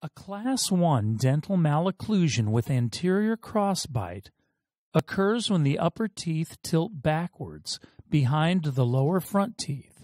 A class one dental malocclusion with anterior crossbite occurs when the upper teeth tilt backwards behind the lower front teeth.